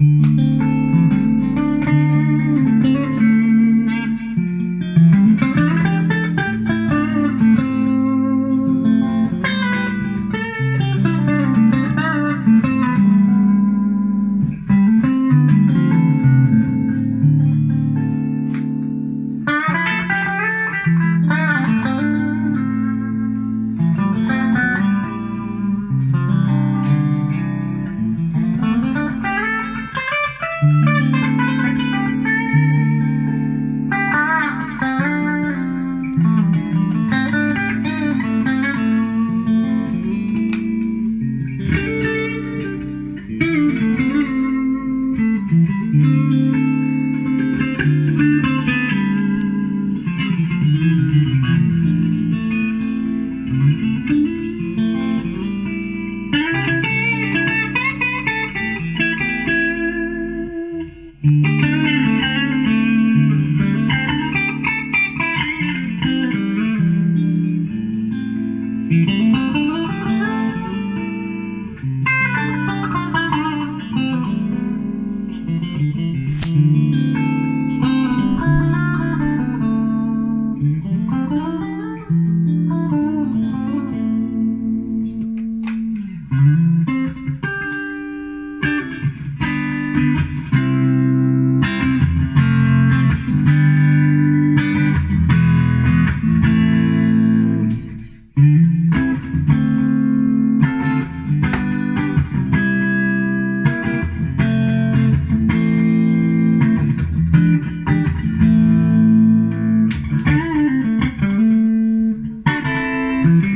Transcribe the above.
Mm-hmm. Mm-hmm.